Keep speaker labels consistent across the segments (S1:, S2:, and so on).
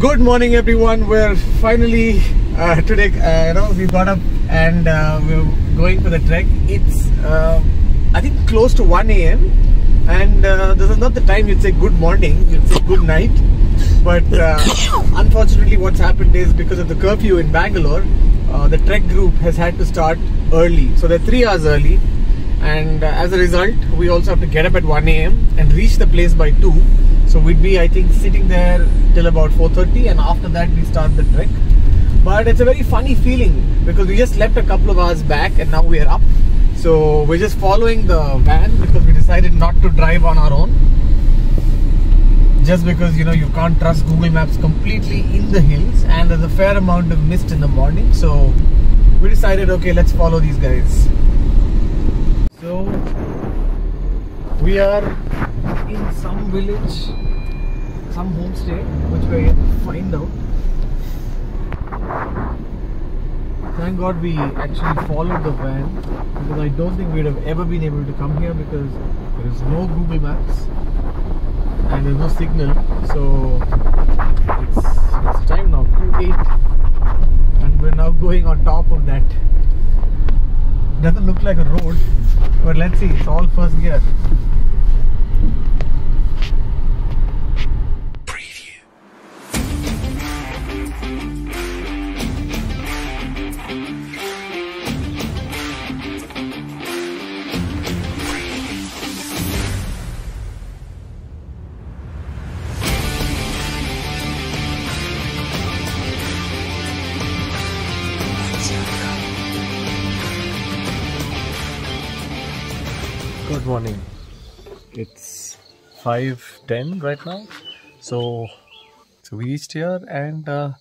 S1: Good morning, everyone. We're finally uh, today. Uh, you know, we got up and uh, we're going for the trek. It's uh, I think close to 1 a.m. and uh, this is not the time you'd say good morning. You'd say good night. But uh, unfortunately, what's happened is because of the curfew in Bangalore, the trek group has had to start early. So they're three hours early, and uh, as a result, we also have to get up at 1 a.m. and reach the place by 2. So we'd be, I think, sitting there till about 4:30, and after that we start the trek. But it's a very funny feeling because we just slept a couple of hours back, and now we are up. So we're just following the van because we decided not to drive on our own. Just because you know you can't trust Google Maps completely in the hills, and there's a fair amount of mist in the morning. So we decided, okay, let's follow these guys. So we are in some village, some homestay, which to find out. Thank God we actually followed the van because I don't think we'd have ever been able to come here because there is no Google Maps and there's no signal. So it's, it's time now, 2 8, and we're now going on top of that. Doesn't look like a road, but let's see, it's all first gear. It's 5:10 right now. So, so we reached here, and uh,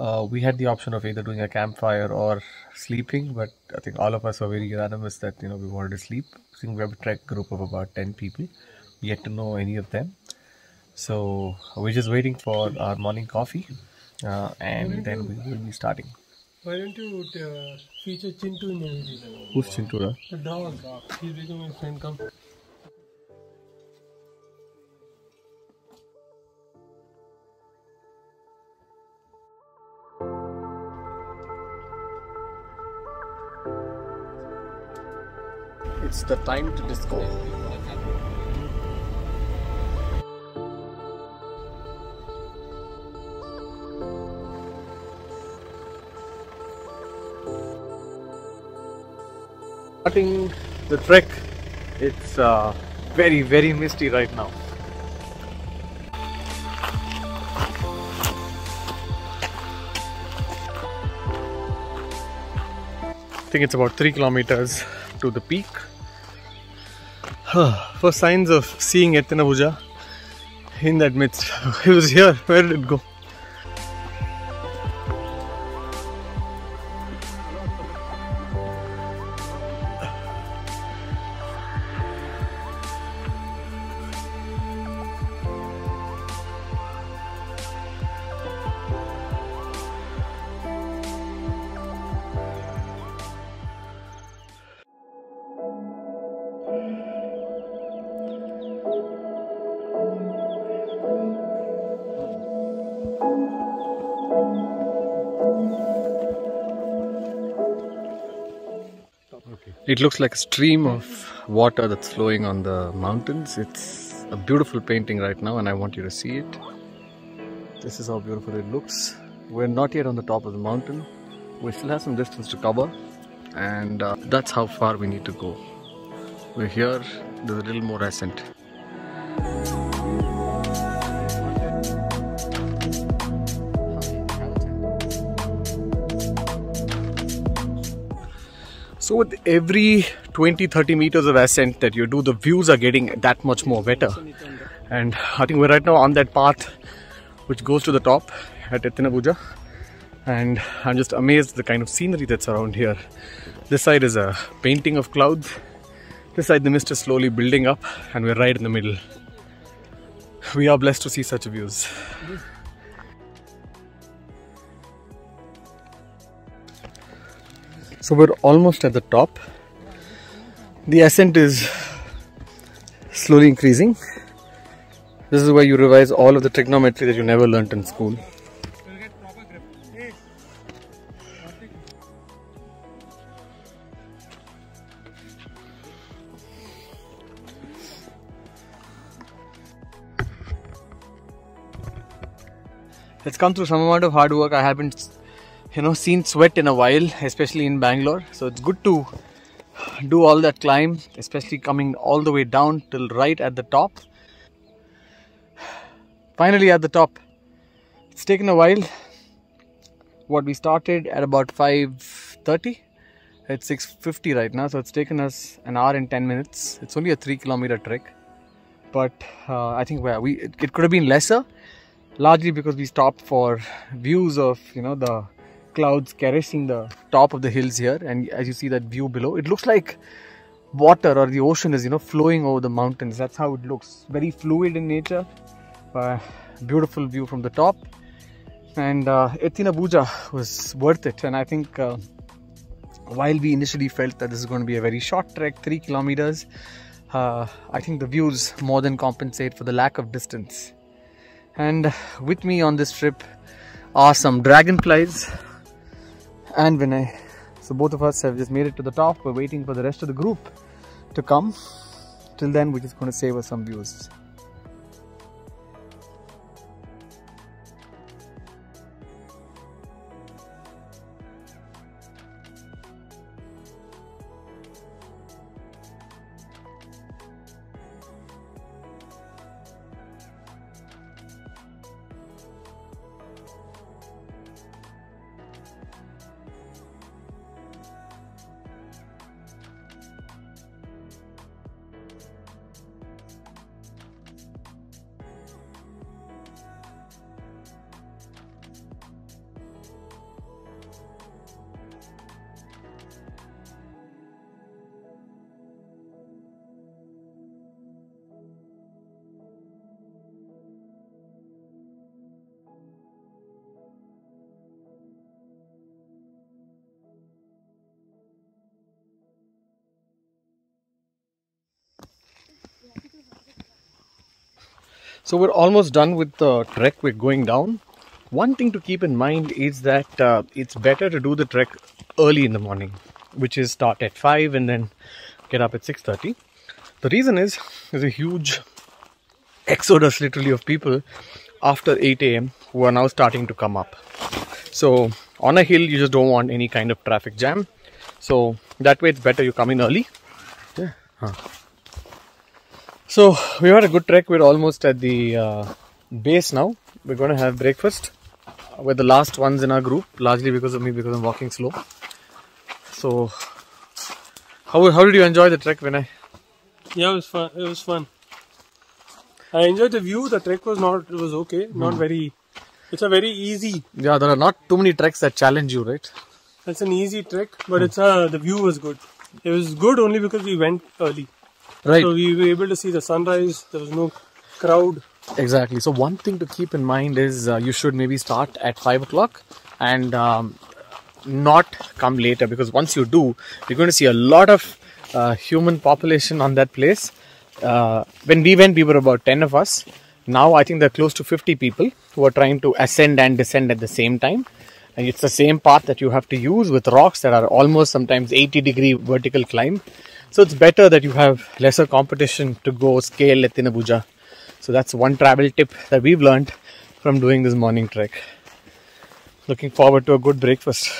S1: uh, we had the option of either doing a campfire or sleeping. But I think all of us were very unanimous that you know we wanted to sleep. I think we have a trek group of about 10 people. Yet to know any of them. So we're just waiting for our morning coffee, uh, and then we will be starting.
S2: Why don't you uh, feature Chintu in your video?
S1: Who's Chintura?
S2: The dog. He's becoming a friend. Come.
S1: It's the time to disco. Starting the trek, it's uh, very, very misty right now. I think it's about three kilometers to the peak. First signs of seeing Ettinabhuja in that midst. It was here. Where did it go? It looks like a stream of water that's flowing on the mountains. It's a beautiful painting right now, and I want you to see it. This is how beautiful it looks. We're not yet on the top of the mountain, we still have some distance to cover, and uh, that's how far we need to go. We're here, there's a little more ascent. So with every 20-30 meters of ascent that you do, the views are getting that much more better. And I think we're right now on that path which goes to the top at Ettinabhuja. And I'm just amazed the kind of scenery that's around here. This side is a painting of clouds. This side the mist is slowly building up and we're right in the middle. We are blessed to see such views. So we're almost at the top. The ascent is slowly increasing This is where you revise all of the trigonometry that you never learnt in school. It's come through some amount of hard work. I haven't, you know, seen sweat in a while, especially in Bangalore. So it's good to do all that climb, especially coming all the way down till right at the top. Finally at the top. It's taken a while. What we started at about 5:30. It's 6:50 right now, so it's taken us an hour and 10 minutes. It's only a three kilometer trek, but uh, I think we it could have been lesser largely because we stopped for views of you know the clouds caressing the top of the hills here and as you see that view below it looks like water or the ocean is you know flowing over the mountains. That's how it looks. Very fluid in nature uh, beautiful view from the top. And uh, Ettina Bhuja was worth it. And I think uh, while we initially felt that this is going to be a very short trek 3 kilometers uh, I think the views more than compensate for the lack of distance. And with me on this trip are some dragonflies and Vinay. So both of us have just made it to the top. We're waiting for the rest of the group to come. Till then, we're just going to save us some views. So we're almost done with the trek. We're going down. One thing to keep in mind is that uh, it's better to do the trek early in the morning, which is start at 5 and then get up at 6.30. The reason is there's a huge exodus literally of people after 8 a.m. who are now starting to come up. So on a hill, you just don't want any kind of traffic jam. So that way it's better you come in early. Yeah. Huh. So we had a good trek. We're almost at the uh, base now. We're going to have breakfast. We're the last ones in our group, largely because of me, because I'm walking slow. So, how how did you enjoy the trek, Vinay?
S2: Yeah, it was fun. It was fun. I enjoyed the view. The trek was not. It was okay. Not very. It's a very easy.
S1: Yeah, there are not too many treks that challenge you, right?
S2: It's an easy trek, but it's uh the view was good. It was good only because we went early.
S1: Right.
S2: So we were able to see the sunrise. There was no crowd.
S1: Exactly. So one thing to keep in mind is uh, you should maybe start at five o'clock and um, not come later because once you do, you're going to see a lot of uh, human population on that place. Uh, when we went, we were about ten of us. Now I think there are close to fifty people who are trying to ascend and descend at the same time. And it's the same path that you have to use with rocks that are almost sometimes 80 degree vertical climb. So it's better that you have lesser competition to go scale Bhuja. So that's one travel tip that we've learned from doing this morning trek. Looking forward to a good breakfast.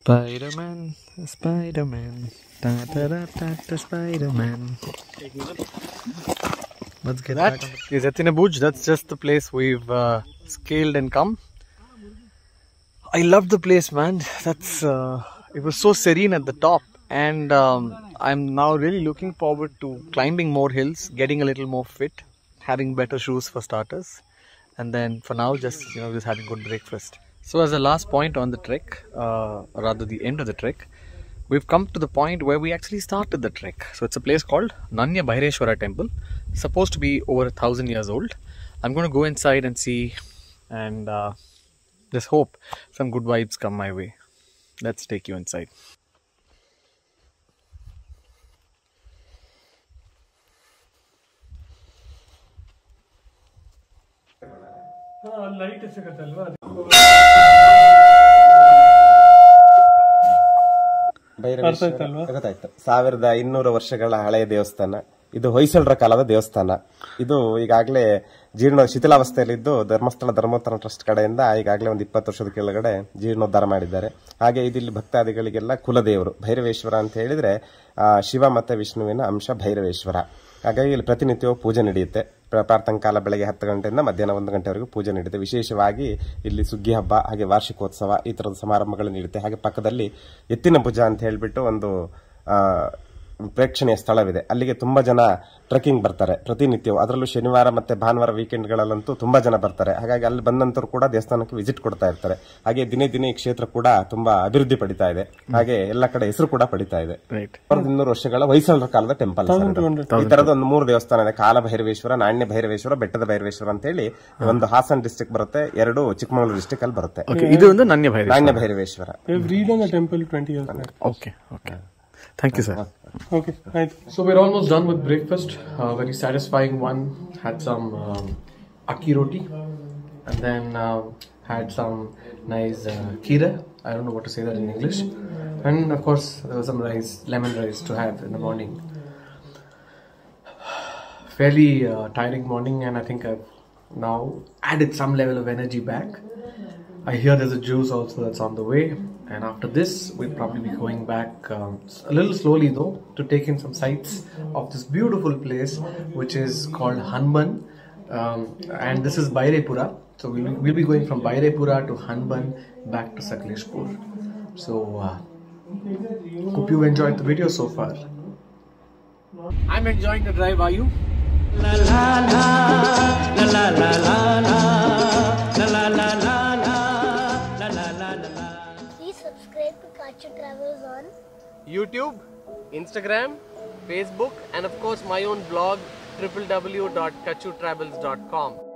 S1: Spider-Man, Spider-Man, da Spider-Man. Let's get that that is Ettina Bhuj. That's just the place we've uh, scaled and come. I love the place, man. That's uh, it was so serene at the top, and um, I'm now really looking forward to climbing more hills, getting a little more fit, having better shoes for starters, and then for now, just you know, just having good breakfast. So, as a last point on the trek, uh, rather the end of the trek, we've come to the point where we actually started the trek. So, it's a place called Nanya Bhairaveshwara Temple, supposed to be over a thousand years old. I'm going to go inside and see, and uh, just hope some good vibes come my way. Let's take you inside.
S2: Light ಸಿಗತ್ತಲ್ವಾ?
S3: ಗೊತ್ತಾಯ್ತು ಸಾವಿರದ ಇನ್ನೂರು ವರ್ಷಗಳ ಹಳೆಯ ದೇವಸ್ಥಾನ. ಇದು ಹೊಯ್ಸಳರ ಕಾಲದ ದೇವಸ್ಥಾನ. ಇದು ಈಗಾಗಲೇ ಜೀರ್ಣ ಶಿಥಿಲಾವಸ್ಥೆಯಲ್ಲಿದ್ದು ಧರ್ಮಸ್ಥಳ ಧರ್ಮೋತ್ತರ ಟ್ರಸ್ಟ್ ಕಡೆಯಿಂದ ಈಗಾಗಲೇ ಒಂದು ಇಪ್ಪತ್ತು ವರ್ಷದ ಕೆಳಗಡೆ ಜೀರ್ಣೋದ್ಧಾರ ಮಾಡಿದ್ದಾರೆ. ಹಾಗೆ ಇದಿಲ್ಲಿ ಭಕ್ತಾದಿಗಳಿಗೆಲ್ಲ ಕುಲದೇವರು ಭೈರವೇಶ್ವರ ಅಂತ ಹೇಳಿದ್ರೆ ಶಿವ ಮತ್ತೆ ವಿಷ್ಣುವಿನ ಅಂಶ ಭೈರವೇಶ್ವರ. ಹಾಗಾಗಿ ಇಲ್ಲಿ ಪ್ರತಿನಿತ್ಯವೂ ಪೂಜೆ ನಡೆಯುತ್ತೆ. ಪ್ರ- ಪ್ರಾರ್ಥನಾ ಬೆಳಗ್ಗೆ ಹತ್ತು ಗಂಟೆಯಿಂದ ಮಧ್ಯಾಹ್ನ ಒಂದು ಗಂಟೆವರೆಗೂ ಪೂಜೆ ನಡೆಯುತ್ತೆ ವಿಶೇಷವಾಗಿ ಇಲ್ಲಿ ಸುಗ್ಗಿ ಹಬ್ಬ, ಹಾಗೆ ವಾರ್ಷಿಕೋತ್ಸವ ಈ ಥರದ ಸಮಾರಂಭಗಳು ನೀಡುತ್ತೆ. ಹಾಗೆ ಪಕ್ಕದಲ್ಲಿ ಎತ್ತಿನ ಭುಜ ಅಂತ ಹೇಳಿಬಿಟ್ಟು ಒಂದು ಪ್ರೇಕ್ಷಣೀಯ ಸ್ಥಳವಿದೆ. ಅಲ್ಲಿಗೆ ತುಂಬಾ ಜನ ಟ್ರೆಕ್ಕಿಂಗ್ ಬರ್ತಾರೆ. ಪ್ರತಿನಿತ್ಯವೂ. ಅದರಲ್ಲೂ ಶನಿವಾರ ಮತ್ತೆ ಭಾನುವಾರ ವೀಕೆಂಡ್ಗಳಲ್ಲಂತೂ ತುಂಬಾ ಜನ ಬರ್ತಾರೆ. ಹಾಗಾಗಿ ಅಲ್ಲಿ ಬಂದ ನಂತರ ಕೂಡ ದೇವಸ್ಥಾನಕ್ಕೆ ವಿಸಿಟ್ ಕೊಡ್ತಾ ಇರ್ತಾರೆ. ಹಾಗೆ ದಿನೇ ದಿನೇ ಈ ಕ್ಷೇತ್ರ ಕೂಡ ತುಂಬಾ ಅಭಿವೃದ್ಧಿ ಪಡಿತಾ ಇದೆ. ಹಾಗೆ ಎಲ್ಲ ಕಡೆ ಹೆಸರು ಕೂಡ ಪಡಿತಾ ಇದೆ. ಇನ್ನೂರು ವರ್ಷಗಳ ಹೊಯ್ಸಳರ ಕಾಲದ ಟೆಂಪಲ್ ಈ ತರದ ಒಂದು ಮೂರು ದೇವಸ್ಥಾನ ಇದೆ. ಕಾಲ ಭೈರವೇಶ್ವರ ನಾಣ್ಯ ಭೈರವೇಶ್ವರ ಬೆಟ್ಟದ ಭೈರವೇಶ್ವರ ಅಂತ ಹೇಳಿ ಒಂದು ಹಾಸನ್ ಡಿಸ್ಟಿಕ್ ಬರುತ್ತೆ. ಎರಡು ಚಿಕ್ಕಮಗಳೂರು ಡಿಸ್ಟಿಕ್ ಅಲ್ಲಿ ಬರುತ್ತೆ.
S4: ಓಕೆ ಇದು ಒಂದು ನಾಣ್ಯ
S3: Bhairaveshwara.
S2: We
S4: Thank you, sir. Uh-huh.
S2: Okay.
S1: So we're almost done with breakfast. Uh, very satisfying one. Had some um, roti, and then uh, had some nice uh, kira. I don't know what to say that in English. And of course, there was some rice, lemon rice to have in the morning. Fairly uh, tiring morning, and I think I've now added some level of energy back. I hear there's a juice also that's on the way and after this, we'll probably be going back um, a little slowly though to take in some sights of this beautiful place, which is called Hanbal, um, and this is Byrapura. So we'll, we'll be going from Byrapura to Hanbal back to Sakleshpur. So uh, hope you enjoyed the video so far. I'm enjoying the drive. Are you?
S5: Please
S6: YouTube, Instagram, Facebook, and of course my own blog www.katchutravels.com.